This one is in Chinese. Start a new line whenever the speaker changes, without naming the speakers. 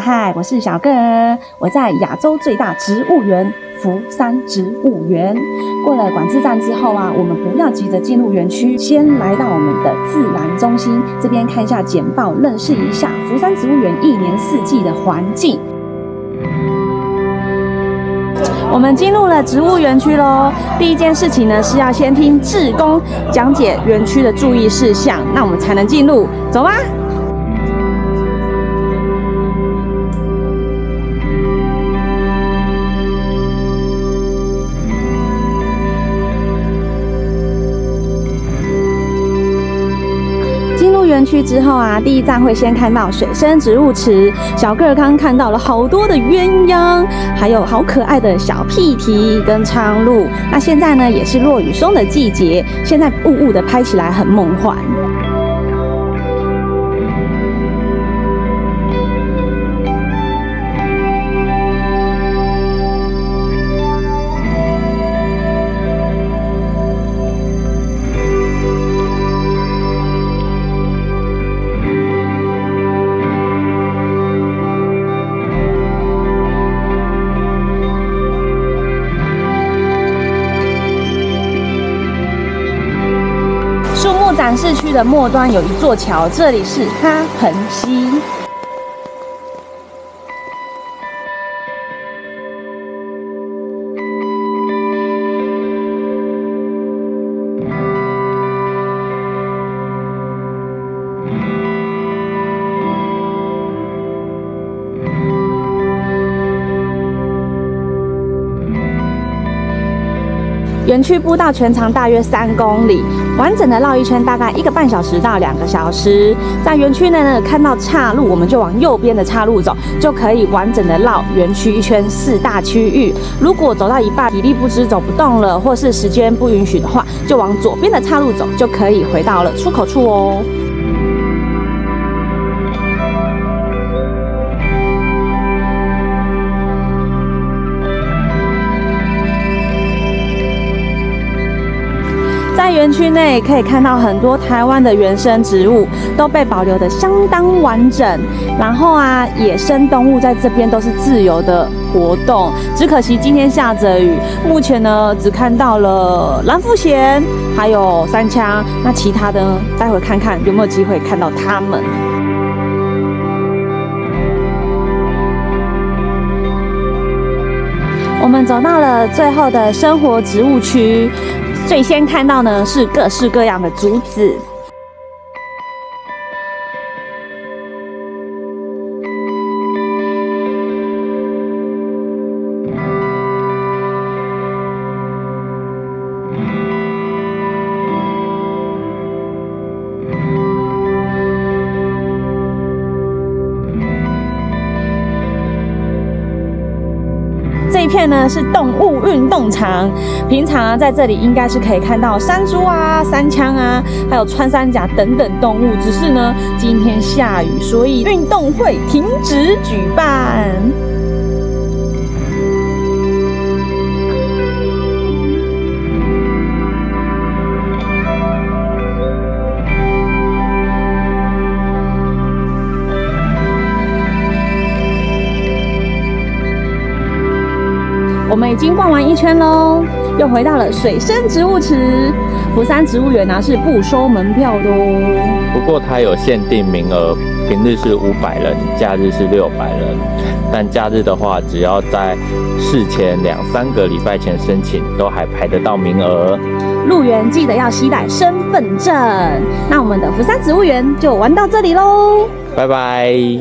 嗨，我是小个，我在亚洲最大植物园福山植物园。过了管制站之后啊，我们不要急着进入园区，先来到我们的自然中心这边看一下简报，认识一下福山植物园一年四季的环境。我们进入了植物园区喽。第一件事情呢，是要先听志工讲解园区的注意事项，那我们才能进入。走吧。去之后啊，第一站会先看到水生植物池。小个儿刚看到了好多的鸳鸯，还有好可爱的小屁蹄跟苍鹭。那现在呢，也是落雨松的季节，现在雾雾的，拍起来很梦幻。展示区的末端有一座桥，这里是哈恒溪。园区步道全长大约三公里，完整的绕一圈大概一个半小时到两个小时。在园区内呢，看到岔路，我们就往右边的岔路走，就可以完整的绕园区一圈四大区域。如果走到一半体力不支走不动了，或是时间不允许的话，就往左边的岔路走，就可以回到了出口处哦。在园区内可以看到很多台湾的原生植物都被保留的相当完整，然后啊，野生动物在这边都是自由的活动。只可惜今天下着雨，目前呢只看到了蓝腹鹇，还有三枪。那其他的，待会看看有没有机会看到它们。我们走到了最后的生活植物区。最先看到呢是各式各样的竹子。这一片呢是动物运动场，平常啊在这里应该是可以看到山猪啊、山羌啊，还有穿山甲等等动物。只是呢今天下雨，所以运动会停止举办。我们已经逛完一圈喽，又回到了水生植物池。福山植物园呢是不收门票的哦，
不过它有限定名额，平日是五百人，假日是六百人。但假日的话，只要在事前两三个礼拜前申请，都还排得到名额。
入园记得要携带身份证。那我们的福山植物园就玩到这里喽，
拜拜。